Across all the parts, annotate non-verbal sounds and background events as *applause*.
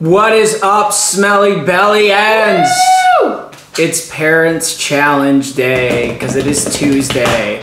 What is up, smellybellyians? Woo! It's Parents Challenge Day because it is Tuesday.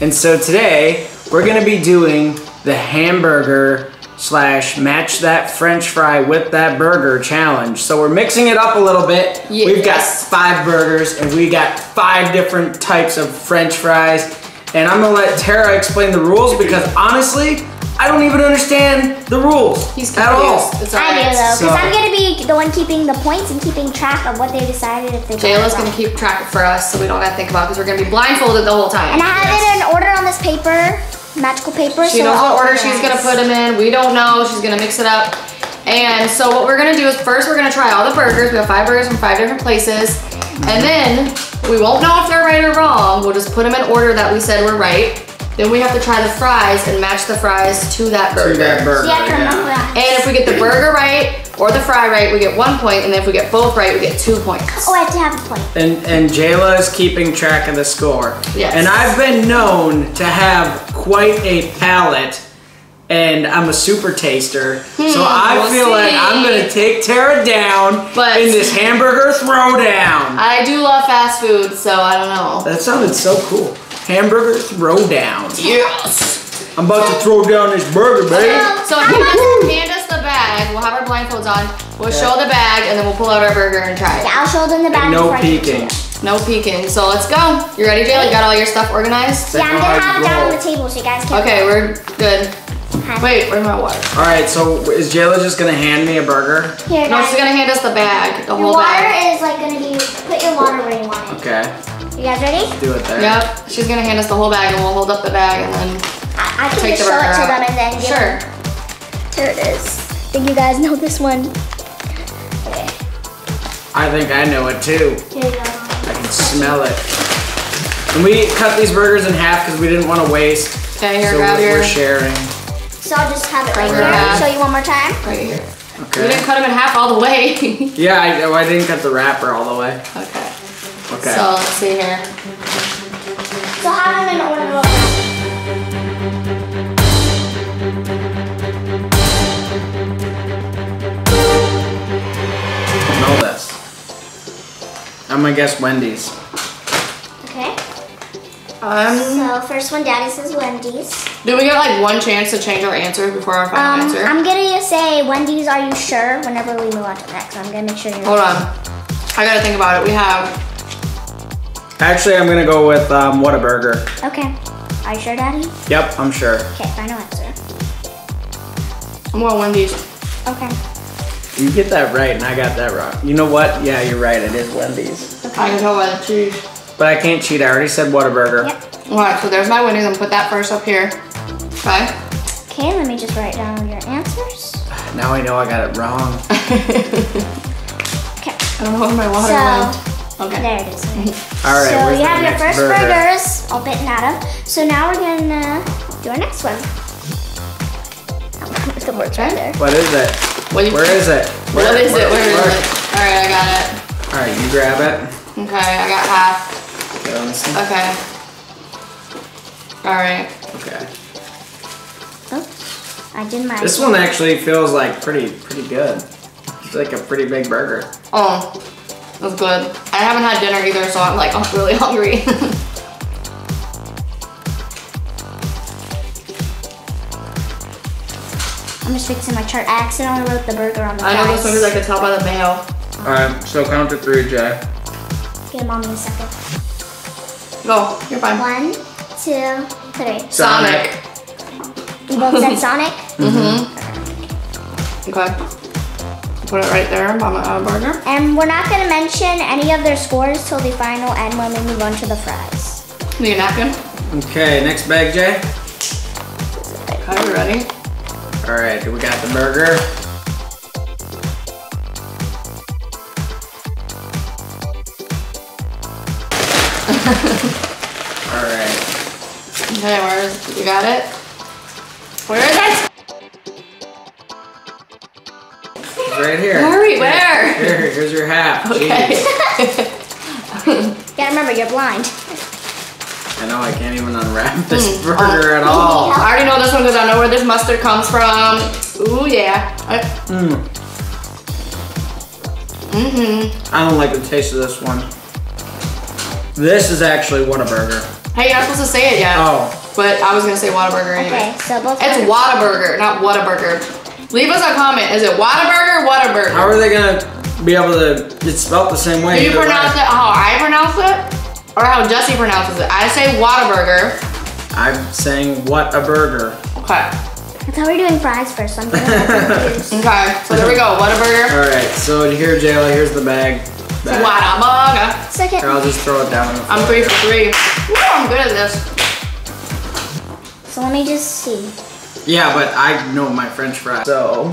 And so today we're gonna be doing the hamburger slash match that french fry with that burger challenge. So we're mixing it up a little bit. We've got five burgers and we got five different types of french fries. And I'm gonna let Tara explain the rules because honestly, I don't even understand the rules He's at all. confused. It's I do alright. though, because So- I'm gonna be the one keeping the points and keeping track of what they decided if they got Jayla's it gonna keep track for us so we don't gotta think about because we're gonna be blindfolded the whole time. And I have it in order on this paper, magical paper. She so knows I'll what order she's gonna put them in. We don't know. She's gonna mix it up. And so what we're gonna do is first we're gonna try all the burgers. We have five burgers from five different places. And then we won't know if they're right or wrong. We'll just put them in order that we said were right. Then we have to try the fries and match the fries to that burger. To that burger. So you have to yeah. And if we get the burger right or the fry right, we get one point. And then if we get both right, we get two points. Oh, I have to have a point. And and Jayla is keeping track of the score. Yes. And I've been known to have quite a palate, and I'm a super taster. so hmm, I we'll feel like. I'm gonna take Tara down But- in this hamburger throwdown. I do love fast food, so I don't know. that sounded so cool. Hamburger throwdown. Yes. I'm about to throw down this burger, baby. So if you guys hand us the bag, we'll have our blindfolds on. We'll Okay. show the bag, and then we'll pull out our burger and try it. Yeah, I'll show them the back. And no before I give it to peeking. No peeking. So let's go. You ready, Jayla? You got all your stuff organized? Yeah, I'm gonna have it down on the table so you guys can. Okay, we're good. Have- Wait, where's my water? All right, so is Jayla just gonna hand me a burger? Here, No, guys. she's gonna hand us the bag, the Your whole water bag. is like gonna be. Put your water where you want it. Okay, You guys ready? do it there. Yep. She's gonna hand us the whole bag, and we'll hold up the bag, and then I, I can take just the show it to out. them and then give Sure. them. Here it is. think you guys know this one. Okay. I think I know it too. Here you go. I can smell it. And we cut these burgers in half because we didn't want to waste. Okay, here, so grab we're, your- we're sharing. So I'll just have it right Burger here. half. Show you one more time. right here. We Okay. didn't cut them in half all the way. *laughs* Yeah, I, oh, I didn't cut the wrapper all the way. Okay. Okay. So let's see here. So have them in order. Smell this. I'm gonna guess Wendy's. Okay. Um, So first one, Daddy says Wendy's. Do we get like one chance to change our answer before our final Um, answer? I'm gonna say Wendy's. Are you sure? Whenever we move on to the next, so I'm gonna make sure you're. Hold on. I gotta think about it. We have Actually, I'm gonna go with um, Whataburger. Okay. Are you sure, Daddy? Yep, I'm sure. Okay, final answer. I'm going Wendy's. Okay. You get that right, and I got that wrong. You know what? Yeah, you're right. It is Wendy's. I can tell by the cheese. But I can't cheat. I already said Whataburger. Yep. Alright, so there's my Wendy's. I'm gonna put that first up here. Okay. Okay, let me just write down your answers. Now I know I got it wrong. *laughs* Okay. I don't know where my water So went. Okay. there it is. All right. so where's you have your first burger? burgers all bitten out of. So now we're gonna do our next one. Oh, the words right there. What is it? What, do you, Where is it? what is it? Where is where- it? Alright, I got it. All right, you grab it. Okay, I got half. Okay, All right. Okay. Alright. Okay. I did my. This one actually feels like pretty pretty good. It's like a pretty big burger. Oh, that's good. I haven't had dinner either, so I'm like, I'm *laughs* really hungry. I'm just fixing my chart. I accidentally wrote the burger on the I know this one fries. because I could tell by the mayo. All right, so count to three, Jay. Give him on me a second. Go, you're fine. One, two, three. Sonic. You both said *laughs* Sonic. Mm-hmm. Okay. Put it right there by my uh, burger. And we're not gonna mention any of their scores till the final end when we move on to the fries. Need a napkin? Okay, next bag, Jay. Okay, we ready? All right, we got the burger. *laughs* All right. Okay, where's, you got it? Where is it? It's right here. Hurry, where? Here, here's your hat. *laughs* Okay. Jeez. You gotta remember, you're blind. I know I can't even unwrap this Mm. burger at all. I already know this one because I know where this mustard comes from. Ooh yeah. I- Mm. Mm-hmm. I don't like the taste of this one. This is actually Whataburger. Hey, you're not supposed to say it yet. Oh, But I was gonna say Whataburger anyway. Okay, so both. It's Whataburger, not Whataburger. Leave us a comment. Is it Whataburger or Whataburger? how are they gonna be able to? It's spelled the same way. Do you either way. pronounce it how I pronounce it? Or how Jesse pronounces it? I say Whataburger. I'm saying what a burger. Okay. I thought we were doing fries first. I'm getting a little confused. Okay. So there we go. What a burger. All right, so here, Jayla, here's the bag. Bag. Whataburger. Second. Here, I'll just throw it down. I'm floor. three for three. Woo, I'm good at this. So let me just see. Yeah, but I know my French fries. So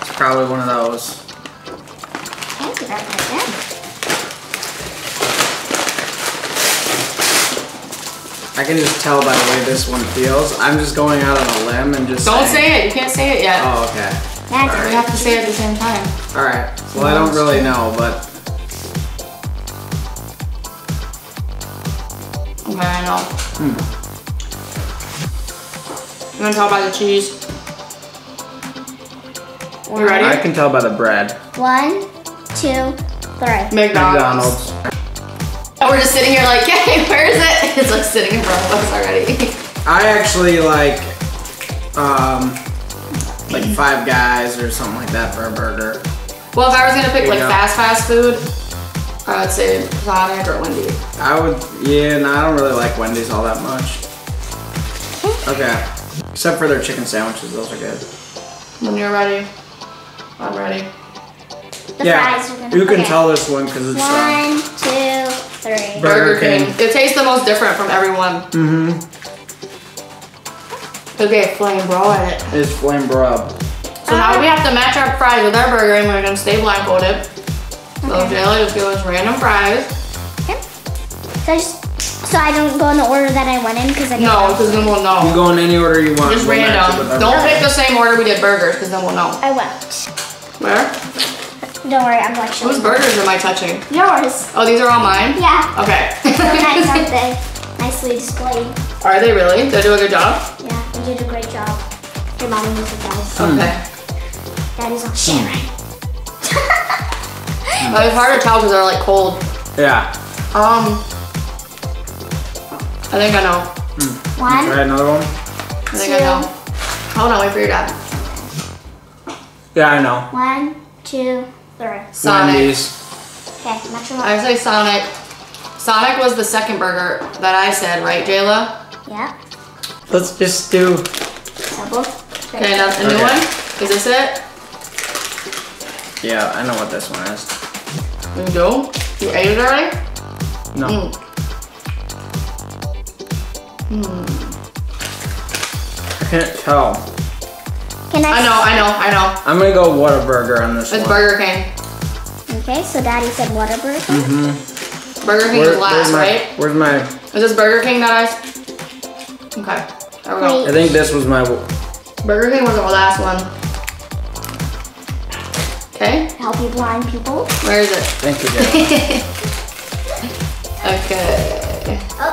it's probably one of those. Okay, do that like that. I can just tell by the way this one feels. I'm just going out on a limb and just Don't saying- say it. You can't say it yet. Oh, okay. That's We have to say it at the same time. All right. Well, I don't really know, but Okay, I know. Hmm. You gonna tell by the cheese? You ready? I can tell by the bread. One, two, three. McDonald's. McDonald's. We're just sitting here like, *laughs* hey, where is it? It's like sitting in front of us already. I actually like, um, like Five Guys or something like that for a burger. well, if I was gonna pick like Yeah. fast fast food, I would say Sonic or Wendy's. I would, yeah, no, I don't really like Wendy's all that much. Okay. Except for their chicken sandwiches, those are good. When you're ready, I'm ready. The yeah, fries are gonna you can okay. tell this one because it's uh, One, two, three. Burger Burger King. King. It tastes the most different from everyone. mm-hmm. Okay, flame bro in it. It's flame rub. So now we have to match our fries with our burger and we're gonna stay blindfolded. So Okay. Jayla just give us random fries. Okay. So just, so I don't go in the order that I went in because I didn't No, know. because then we'll know. You go in any order you want. Just we'll it random. Don't burger. pick the same order we did burgers, because then we'll know. I won't. Where? Don't worry, I'm like Whose burgers am I touching? yours. Oh, these are all mine? Yeah. Okay. So *laughs* nice, aren't they? Nicely displayed. Are they really? They do a good job? Yeah, you did a great job. Your mommy music does. Okay. Daddy's all sharing. It's hard to tell because they're like cold. Yeah. Um, I think I know. One, Try another one. I think I know. Hold on, wait for your dad. Yeah, I know. one, two, three. Sonic. Wendy's. Okay, not sure I say Sonic. Sonic was the second burger that I said, right, Jayla? Yeah. Let's just do. So both. Okay, now a new Okay. one. Is this it? Yeah, I know what this one is. You do? You ate it already? No. Mm. I can't tell. Can I? I know, I know, I know. I'm gonna go Whataburger on this It's one. Burger King. Okay, so Daddy said Whataburger. Mm-hmm. Burger King Where- is last, where's my, right? Where's my? Is this Burger King that I? s- Okay, there we go. I think this was my. Burger King was the last one. Okay, Help you blind people. where is it? Thank you, *laughs* Okay. Oh,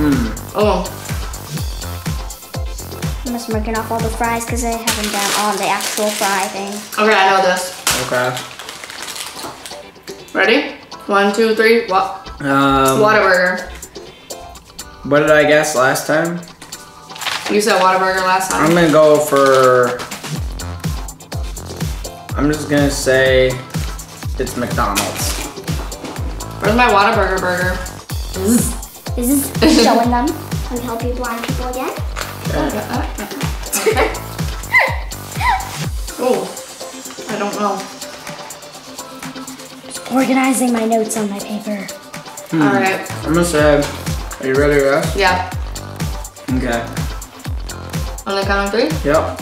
thanks. Hmm. Oh, I'm just marking off all the fries because I have them down on the actual fry thing. okay, I know this. Okay. Ready? One, two, three. What? Um. Whataburger. What did I guess last time? You said Whataburger last time. I'm gonna go for. I'm just gonna say it's McDonald's. Where's my Whataburger burger? Is this showing them? Let me help you blind people again. Okay. Oh, I don't know. Organizing my notes on my paper. Hmm. All right. I'm gonna say. Are you ready, Russ? Yeah. Okay. On the count of three. Yep.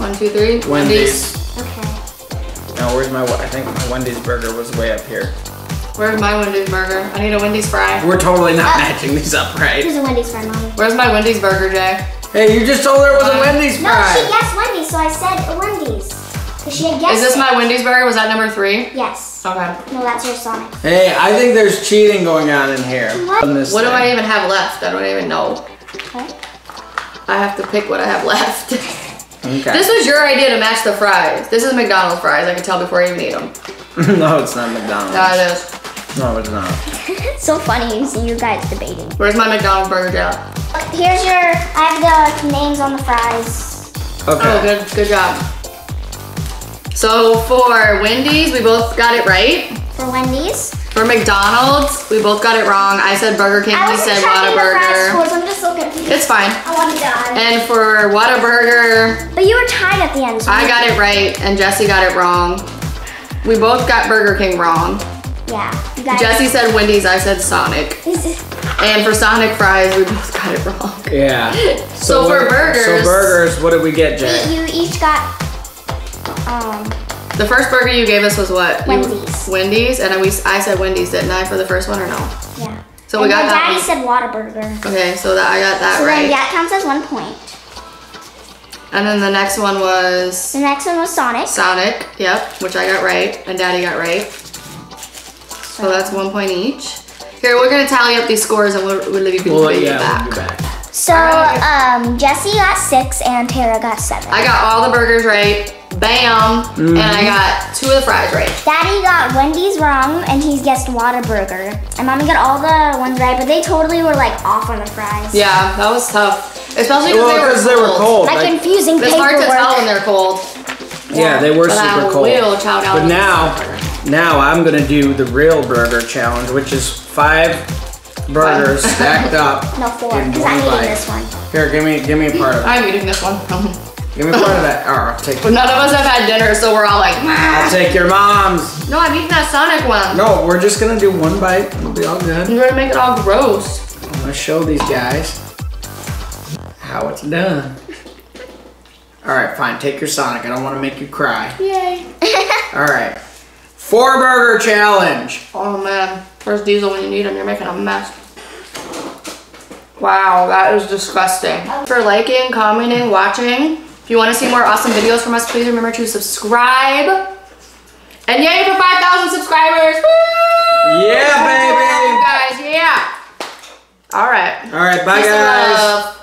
One, two, three. Wendy's. Okay. Now, where's my? I think my Wendy's burger was way up here. Where's my Wendy's burger? I need a Wendy's fry. We're totally not Uh, matching these up, right? Here's a Wendy's fry, mommy. Where's my Wendy's burger, Jay? Hey, you just told her it was a Wendy's fry. No, she guessed Wendy's, so I said Wendy's. Because she had guessed Is this it. my Wendy's burger? Was that number three? Yes. Okay. No, that's your Sonic. Hey, I think there's cheating going on in here. What? On this What do. I even have left? I don't even know. Okay. I have to pick what I have *laughs* left. Okay. this was your idea to match the fries. This is McDonald's fries. I can tell before I even eat them. *laughs* no, it's not McDonald's. Yeah, it is. No, it's not. *laughs* So funny to see you guys debating. Where's my McDonald's burger jar? Here's your, I have the names on the fries. Okay. Oh, good, good job. So for Wendy's, we both got it right. For Wendy's. For McDonald's, we both got it wrong. I said Burger King, I he wasn't said tracking the fries Whataburger. scores, I'm just so confused. It's fine. I want to die. And for Whataburger, But you were tied at the end. So I got it right and Jesse got it wrong. We both got Burger King wrong. Yeah. Jesse said Wendy's, I said Sonic. And for Sonic fries, we both got it wrong. *laughs* Yeah. So for burgers- So burgers, what did we get, Jay? You each got. Um. The first burger you gave us was what? You- Wendy's. Wendy's, and we, I said Wendy's, didn't I, for the first one or no? Yeah. So we and got then that Daddy one. said Whataburger. Okay, so that I got that So right. then that counts as one point. And then the next one was The next one was Sonic. Sonic, yep, which I got right, and Daddy got right. So that's one point each. Here, we're gonna tally up these scores and we'll, we'll leave you Well, video yeah, back. we'll be back. So um, Jesse got six and Tara got seven. I got all the burgers right, bam, and I Mm-hmm. got two of the fries right. Daddy got Wendy's wrong and he guessed Whataburger. And Mommy got all the ones right, but they totally were like off on the fries. Yeah, that was tough. Especially because Well, because they, they were cold. Like, like- confusing It's hard to tell when they're cold. yeah, they were But I super cold. will chow down But now, burger. Now I'm gonna do the real burger challenge, which is five burgers stacked up. *laughs* No, four, because I'm eating bite. this one. Here, give me, give me a part of it. I'm eating this one. *laughs* Give me a part of that. Oh, I'll take. But none of us have had dinner, so we're all like, I'll take your mom's. no, I'm eating that Sonic one. No, we're just gonna do one bite. It'll be all good. You're gonna make it all gross. I'm gonna show these guys how it's done. All right, fine. Take your Sonic. I don't want to make you cry. Yay. *laughs* All right. Four burger challenge. Oh man, where's Diesel when you need him? You're making a mess. Wow, that is disgusting. For liking, commenting, watching. If you want to see more awesome videos from us, please remember to subscribe. And yay for 5,000 subscribers! Woo! Yeah, baby. Guys, yeah. All right. All right, bye Peace guys.